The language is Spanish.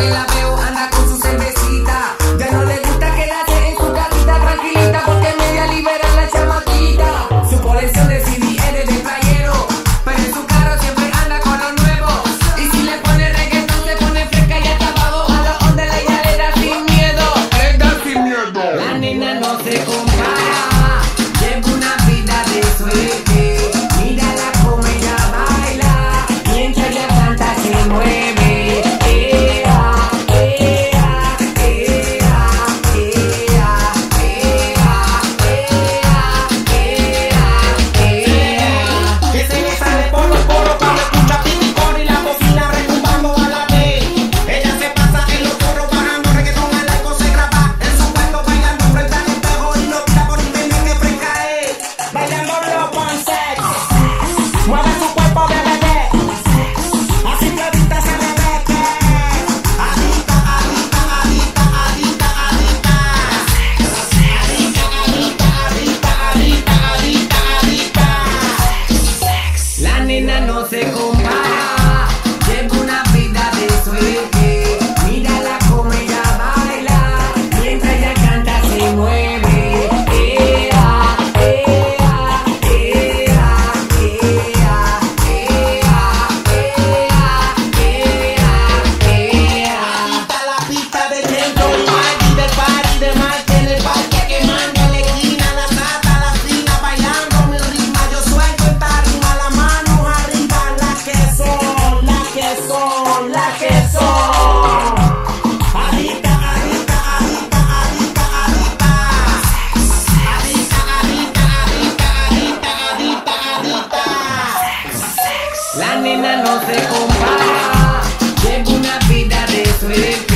que la Gerson, la Gerson. Adicta, adicta, adicta, adicta, adicta. Adicta, adicta, adicta, adicta, adicta, adicta. La nena no se compara. Llevo una vida de suerte.